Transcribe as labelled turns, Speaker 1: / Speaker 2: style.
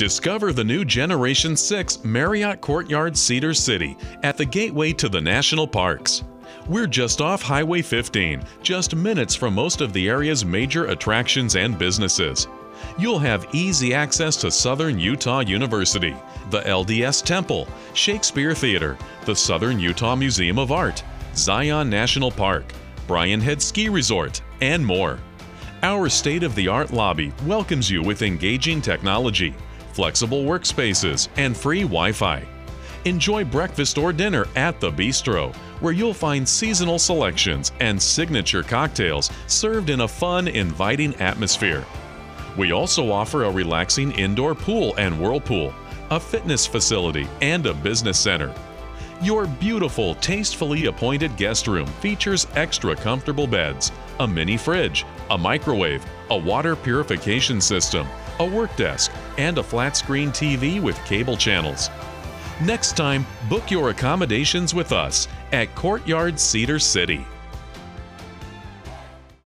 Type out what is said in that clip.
Speaker 1: Discover the new Generation 6 Marriott Courtyard Cedar City at the gateway to the national parks. We're just off Highway 15, just minutes from most of the area's major attractions and businesses. You'll have easy access to Southern Utah University, the LDS Temple, Shakespeare Theater, the Southern Utah Museum of Art, Zion National Park, Brian Head Ski Resort, and more. Our state of the art lobby welcomes you with engaging technology, flexible workspaces, and free Wi Fi. Enjoy breakfast or dinner at the Bistro, where you'll find seasonal selections and signature cocktails served in a fun, inviting atmosphere. We also offer a relaxing indoor pool and whirlpool, a fitness facility, and a business center. Your beautiful, tastefully appointed guest room features extra comfortable beds, a mini fridge, a microwave, a water purification system, a work desk, and a flat screen TV with cable channels. Next time, book your accommodations with us at Courtyard Cedar City.